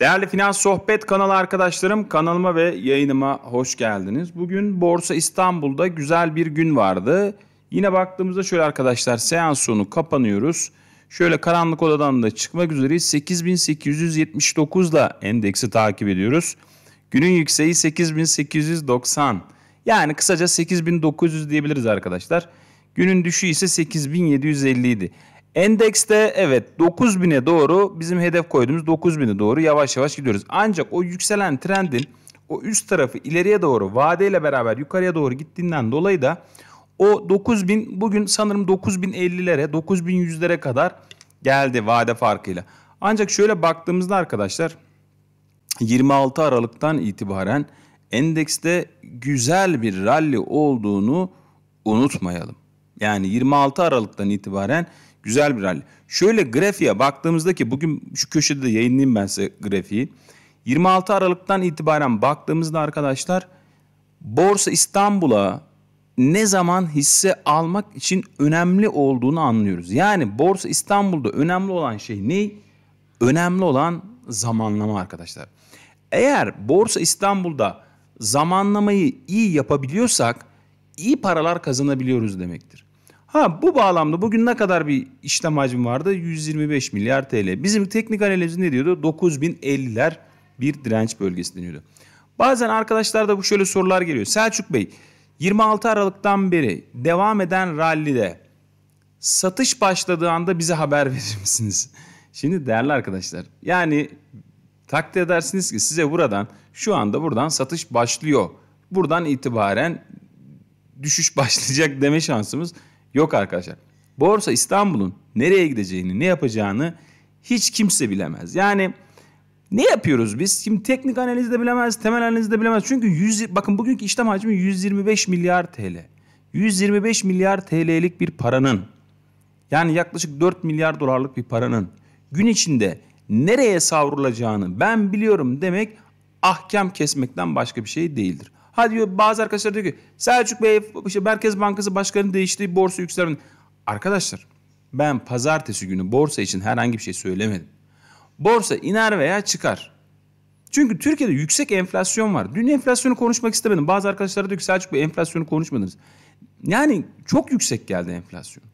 Değerli Finans Sohbet kanalı arkadaşlarım kanalıma ve yayınıma hoş geldiniz. Bugün Borsa İstanbul'da güzel bir gün vardı. Yine baktığımızda şöyle arkadaşlar seans sonu kapanıyoruz. Şöyle karanlık odadan da çıkmak üzereyiz. 8879 ile endeksi takip ediyoruz. Günün yükseği 8890. Yani kısaca 8900 diyebiliriz arkadaşlar. Günün düşüğü ise 8750 idi. Endekste evet 9000'e doğru bizim hedef koyduğumuz 9000'e doğru yavaş yavaş gidiyoruz. Ancak o yükselen trendin o üst tarafı ileriye doğru vadeyle beraber yukarıya doğru gittiğinden dolayı da o 9000 bugün sanırım 9050'lere 9100'lere kadar geldi vade farkıyla. Ancak şöyle baktığımızda arkadaşlar 26 Aralık'tan itibaren endekste güzel bir rally olduğunu unutmayalım. Yani 26 Aralık'tan itibaren güzel bir rally. Şöyle grafiğe baktığımızda ki bugün şu köşede de yayınlayayım ben size grafiği. 26 Aralık'tan itibaren baktığımızda arkadaşlar Borsa İstanbul'a ne zaman hisse almak için önemli olduğunu anlıyoruz. Yani Borsa İstanbul'da önemli olan şey ne? Önemli olan zamanlama arkadaşlar. Eğer Borsa İstanbul'da zamanlamayı iyi yapabiliyorsak iyi paralar kazanabiliyoruz demektir. Ha bu bağlamda bugün ne kadar bir işlem hacmi vardı? 125 milyar TL. Bizim teknik analiz ne diyordu? 9050'ler bir direnç bölgesi deniyordu. Bazen arkadaşlarda bu şöyle sorular geliyor. Selçuk Bey 26 Aralık'tan beri devam eden rallide satış başladığı anda bize haber verir misiniz? Şimdi değerli arkadaşlar yani takdir edersiniz ki size buradan şu anda buradan satış başlıyor. Buradan itibaren düşüş başlayacak deme şansımız yok arkadaşlar. Borsa İstanbul'un nereye gideceğini, ne yapacağını hiç kimse bilemez. Yani ne yapıyoruz biz? Şimdi teknik analizi de bilemez, temel analizi de bilemez. Çünkü 100, bakın bugünkü işlem hacmi 125 milyar TL. 125 milyar TL'lik bir paranın yani yaklaşık 4 milyar dolarlık bir paranın gün içinde nereye savrulacağını ben biliyorum demek ahkam kesmekten başka bir şey değildir. Hadi diyor bazı arkadaşlar diyor ki Selçuk Bey işte Merkez Bankası Başkanı değişti borsa yükseldi. Arkadaşlar ben pazartesi günü borsa için herhangi bir şey söylemedim. Borsa iner veya çıkar. Çünkü Türkiye'de yüksek enflasyon var. Dün enflasyonu konuşmak istemedim. Bazı arkadaşlar diyor ki Selçuk Bey enflasyonu konuşmadınız. Yani çok yüksek geldi enflasyon.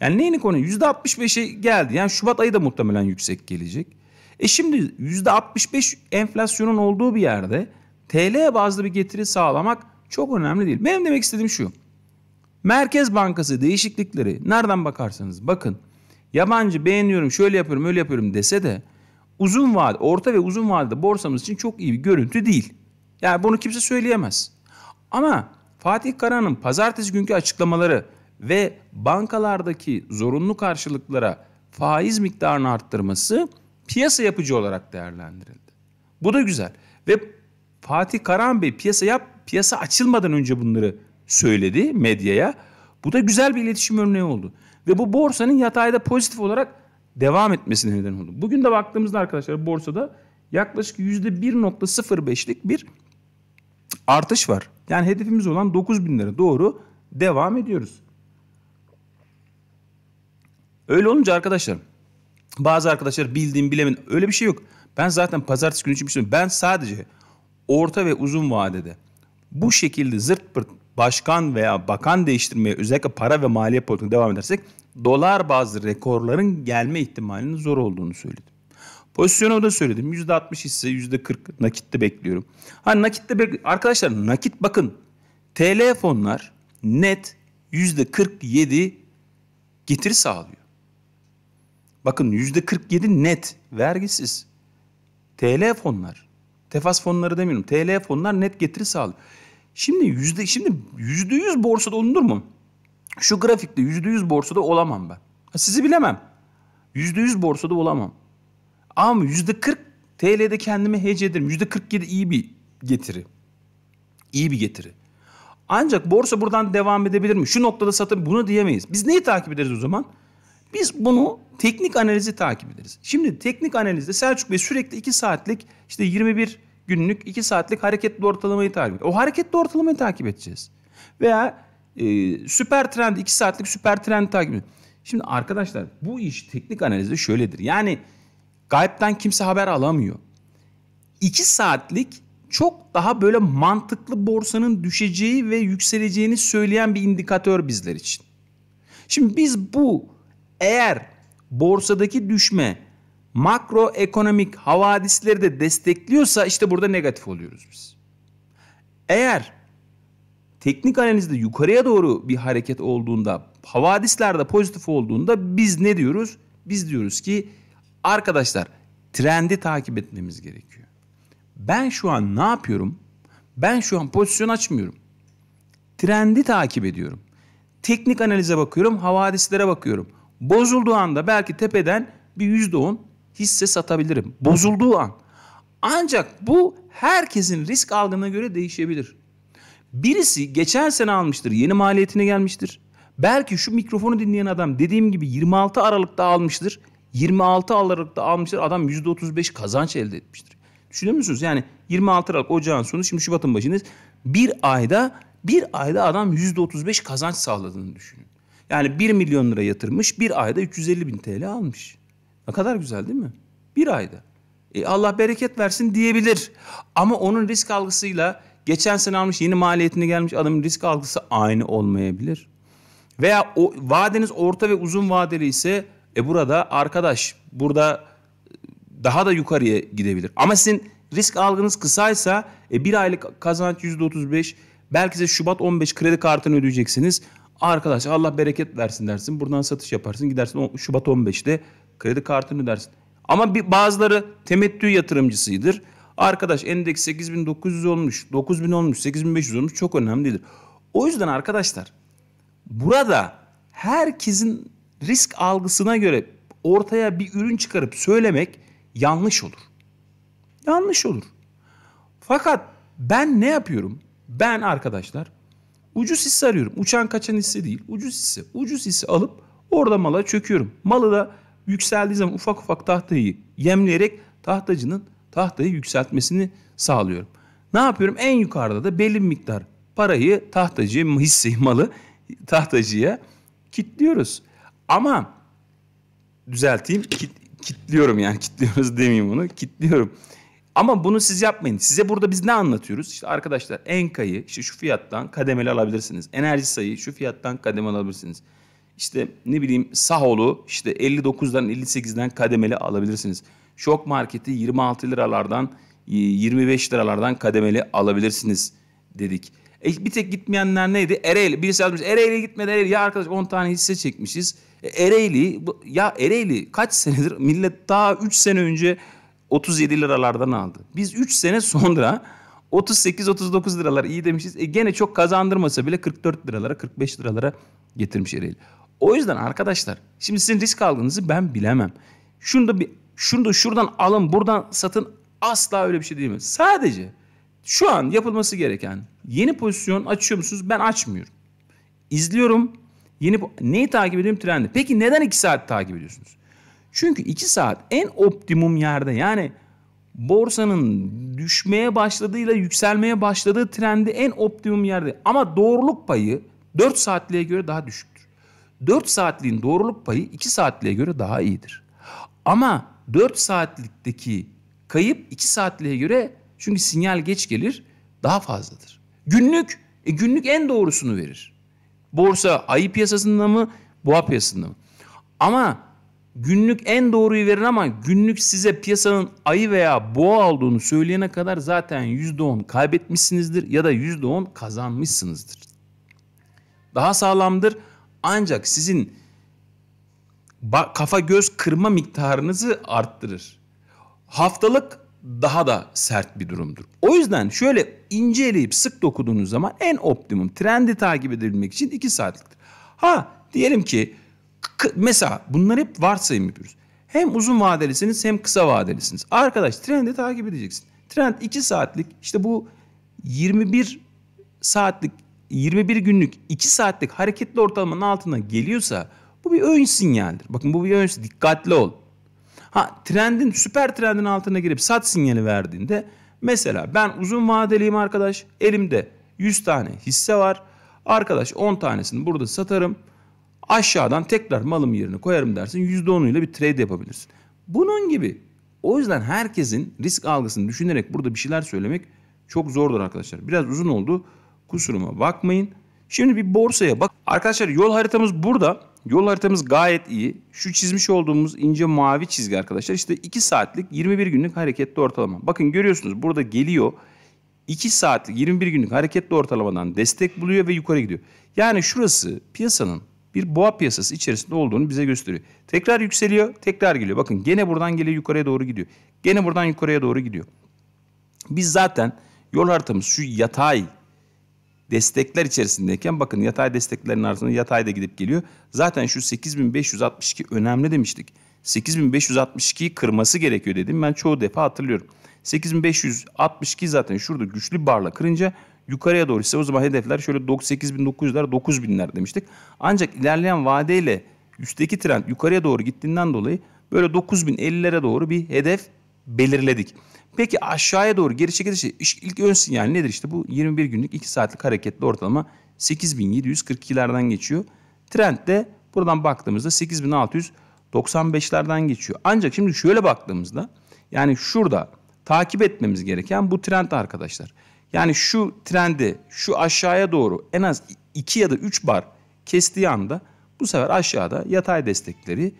Yani neyini konu? %65'e geldi. Yani Şubat ayı da muhtemelen yüksek gelecek. E şimdi %65 enflasyonun olduğu bir yerde TL bazlı bir getiri sağlamak çok önemli değil. Benim demek istediğim şu. Merkez Bankası değişiklikleri nereden bakarsanız bakın yabancı beğeniyorum şöyle yapıyorum öyle yapıyorum dese de uzun vade orta ve uzun vadede borsamız için çok iyi bir görüntü değil. Yani bunu kimse söyleyemez. Ama Fatih Karahan'ın pazartesi günkü açıklamaları ve bankalardaki zorunlu karşılıklara faiz miktarını arttırması piyasa yapıcı olarak değerlendirildi. Bu da güzel. Ve Fatih Karahan Bey piyasa yap, piyasa açılmadan önce bunları söyledi medyaya. Bu da güzel bir iletişim örneği oldu. Ve bu borsanın yatayda pozitif olarak devam etmesine neden oldu. Bugün de baktığımızda arkadaşlar borsada yaklaşık %1.05'lik bir artış var. Yani hedefimiz olan 9 bin lira doğru devam ediyoruz. Öyle olunca arkadaşlar bazı arkadaşlar bildiğim bilemedim öyle bir şey yok. Ben zaten pazartesi günü için bir şey Ben sadece orta ve uzun vadede bu şekilde zırt pırt başkan veya bakan değiştirmeye özellikle para ve maliye politikasına devam edersek dolar bazlı rekorların gelme ihtimalinin zor olduğunu söyledim. Pozisyonu da söyledim. %60 hisse %40 nakitte bekliyorum. Ha nakitte bek arkadaşlar nakit bakın TL fonlar net %47 getiri sağlıyor. Bakın %47 net vergisiz. TL fonlar. Tefas fonları demiyorum. TL fonlar net getiri sağlıyor. Şimdi yüzde şimdi yüzde yüz borsada olunur mu? Şu grafikte yüzde yüz borsada olamam ben. Sizi bilemem. Yüzde yüz borsada olamam. Ama yüzde kırk TL'de kendimi hece ederim. Yüzde kırk yedi iyi bir getiri. İyi bir getiri. Ancak borsa buradan devam edebilir mi? Şu noktada satın bunu diyemeyiz. Biz neyi takip ederiz o zaman? Biz bunu teknik analizi takip ederiz. Şimdi teknik analizde Selçuk Bey sürekli 2 saatlik işte 21 günlük 2 saatlik hareketli ortalamayı takip edeceğiz. O hareketli ortalamayı takip edeceğiz. Veya e, süper trend 2 saatlik süper trend takip edeceğiz. Şimdi arkadaşlar bu iş teknik analizde şöyledir. Yani gayetten kimse haber alamıyor. 2 saatlik çok daha böyle mantıklı borsanın düşeceği ve yükseleceğini söyleyen bir indikatör bizler için. Şimdi biz bu eğer borsadaki düşme makroekonomik havadisleri de destekliyorsa işte burada negatif oluyoruz biz. Eğer teknik analizde yukarıya doğru bir hareket olduğunda, havadislerde pozitif olduğunda biz ne diyoruz? Biz diyoruz ki arkadaşlar trendi takip etmemiz gerekiyor. Ben şu an ne yapıyorum? Ben şu an pozisyon açmıyorum. Trendi takip ediyorum. Teknik analize bakıyorum, havadislere bakıyorum. Bozulduğu anda belki tepeden bir yüzde on hisse satabilirim. Bozulduğu an. Ancak bu herkesin risk algına göre değişebilir. Birisi geçen sene almıştır, yeni maliyetine gelmiştir. Belki şu mikrofonu dinleyen adam dediğim gibi 26 Aralık'ta almıştır. 26 Aralık'ta almıştır. Adam %35 kazanç elde etmiştir. Düşünüyor musunuz? Yani 26 Aralık ocağın sonu şimdi Şubat'ın başındayız. Bir ayda bir ayda adam %35 kazanç sağladığını düşünün. Yani 1 milyon lira yatırmış bir ayda 350 bin TL almış. Ne kadar güzel değil mi? Bir ayda. E Allah bereket versin diyebilir. Ama onun risk algısıyla geçen sene almış yeni maliyetine gelmiş adamın risk algısı aynı olmayabilir. Veya o vadeniz orta ve uzun vadeli ise e burada arkadaş burada daha da yukarıya gidebilir. Ama sizin risk algınız kısaysa e bir aylık kazanç %35 belki de Şubat 15 kredi kartını ödeyeceksiniz. Arkadaş Allah bereket versin dersin. Buradan satış yaparsın gidersin Şubat 15'te kredi kartını ödersin. Ama bir, bazıları temettü yatırımcısıdır. Arkadaş endeks 8900 olmuş, 9000 olmuş, 8500 olmuş çok önemli değildir. O yüzden arkadaşlar burada herkesin risk algısına göre ortaya bir ürün çıkarıp söylemek yanlış olur. Yanlış olur. Fakat ben ne yapıyorum? Ben arkadaşlar ucuz hisse arıyorum. Uçan kaçan hisse değil. Ucuz hisse. Ucuz hisse alıp orada mala çöküyorum. Malı da yükseldiği zaman ufak ufak tahtayı yemleyerek tahtacının tahtayı yükseltmesini sağlıyorum. Ne yapıyorum? En yukarıda da belli bir miktar parayı tahtacıya, hisseyi, malı tahtacıya kitliyoruz. Ama düzelteyim, kit, kitliyorum yani kitliyoruz demeyeyim bunu, kitliyorum. Ama bunu siz yapmayın. Size burada biz ne anlatıyoruz? İşte arkadaşlar Enka'yı işte şu fiyattan kademeli alabilirsiniz. Enerji sayıyı şu fiyattan kademeli alabilirsiniz. İşte ne bileyim Sahol'u işte 59'dan 58'den kademeli alabilirsiniz. Şok marketi 26 liralardan 25 liralardan kademeli alabilirsiniz dedik. E, bir tek gitmeyenler neydi? Ereğli. Birisi yazmış Ereğli gitmedi Ereğli. Ya arkadaş 10 tane hisse çekmişiz. E, Ereğli ya Ereğli kaç senedir millet daha 3 sene önce 37 liralardan aldı. Biz 3 sene sonra 38-39 liralar iyi demişiz. E gene çok kazandırmasa bile 44 liralara 45 liralara getirmiş Ereğli. O yüzden arkadaşlar şimdi sizin risk algınızı ben bilemem. Şunu da bir şunu da şuradan alın buradan satın asla öyle bir şey değil mi? Sadece şu an yapılması gereken yeni pozisyon açıyor musunuz? Ben açmıyorum. İzliyorum. Yeni neyi takip ediyorum? Trendi. Peki neden 2 saat takip ediyorsunuz? Çünkü 2 saat en optimum yerde yani borsanın düşmeye başladığıyla yükselmeye başladığı trendi en optimum yerde. Ama doğruluk payı 4 saatliğe göre daha düşüktür. 4 saatliğin doğruluk payı 2 saatliğe göre daha iyidir. Ama 4 saatlikteki kayıp 2 saatliğe göre çünkü sinyal geç gelir daha fazladır. Günlük e günlük en doğrusunu verir. Borsa ayı piyasasında mı boğa piyasasında mı? Ama günlük en doğruyu verir ama günlük size piyasanın ayı veya boğa olduğunu söyleyene kadar zaten %10 kaybetmişsinizdir ya da %10 kazanmışsınızdır. Daha sağlamdır ancak sizin kafa göz kırma miktarınızı arttırır. Haftalık daha da sert bir durumdur. O yüzden şöyle ince eleyip sık dokuduğunuz zaman en optimum trendi takip edebilmek için 2 saatliktir. Ha diyelim ki mesela bunlar hep varsayım yapıyoruz. Hem uzun vadelisiniz hem kısa vadelisiniz. Arkadaş trendi takip edeceksin. Trend 2 saatlik işte bu 21 saatlik 21 günlük 2 saatlik hareketli ortalamanın altına geliyorsa bu bir ön sinyaldir. Bakın bu bir ön sinyal. Dikkatli ol. Ha trendin süper trendin altına girip sat sinyali verdiğinde mesela ben uzun vadeliyim arkadaş. Elimde 100 tane hisse var. Arkadaş 10 tanesini burada satarım. Aşağıdan tekrar malım yerine koyarım dersin. %10'uyla bir trade yapabilirsin. Bunun gibi O yüzden herkesin risk algısını düşünerek burada bir şeyler söylemek çok zordur arkadaşlar. Biraz uzun oldu. Kusuruma bakmayın. Şimdi bir borsaya bak. Arkadaşlar yol haritamız burada. Yol haritamız gayet iyi. Şu çizmiş olduğumuz ince mavi çizgi arkadaşlar işte 2 saatlik 21 günlük hareketli ortalama. Bakın görüyorsunuz burada geliyor. 2 saatlik 21 günlük hareketli ortalamadan destek buluyor ve yukarı gidiyor. Yani şurası piyasanın bir boğa piyasası içerisinde olduğunu bize gösteriyor. Tekrar yükseliyor, tekrar geliyor. Bakın gene buradan geliyor yukarıya doğru gidiyor. Gene buradan yukarıya doğru gidiyor. Biz zaten yol haritamız şu yatay destekler içerisindeyken bakın yatay desteklerin arasında yatay da gidip geliyor. Zaten şu 8562 önemli demiştik. 8562'yi kırması gerekiyor dedim. Ben çoğu defa hatırlıyorum. 8562 zaten şurada güçlü barla kırınca yukarıya doğru ise o zaman hedefler şöyle 8900'ler 9000'ler demiştik. Ancak ilerleyen vadeyle üstteki trend yukarıya doğru gittiğinden dolayı böyle 9050'lere doğru bir hedef belirledik. Peki aşağıya doğru geri çekilişi ilk ön sinyal nedir işte bu 21 günlük 2 saatlik hareketli ortalama 8742'lerden geçiyor. Trend de buradan baktığımızda 8695'lerden geçiyor. Ancak şimdi şöyle baktığımızda yani şurada takip etmemiz gereken bu trend arkadaşlar. Yani şu trendi şu aşağıya doğru en az 2 ya da 3 bar kestiği anda bu sefer aşağıda yatay destekleri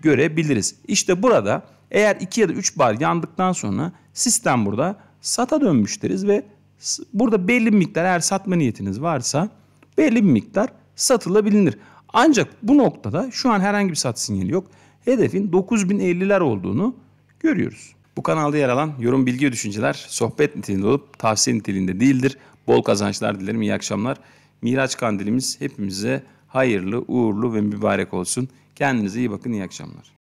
görebiliriz. İşte burada eğer 2 ya da 3 bar yandıktan sonra sistem burada sata dönmüş deriz ve burada belli bir miktar eğer satma niyetiniz varsa belli bir miktar satılabilir. Ancak bu noktada şu an herhangi bir sat sinyali yok. Hedefin 9050'ler olduğunu görüyoruz. Bu kanalda yer alan yorum, bilgi ve düşünceler sohbet niteliğinde olup tavsiye niteliğinde değildir. Bol kazançlar dilerim. İyi akşamlar. Miraç kandilimiz hepimize hayırlı, uğurlu ve mübarek olsun. Kendinize iyi bakın. İyi akşamlar.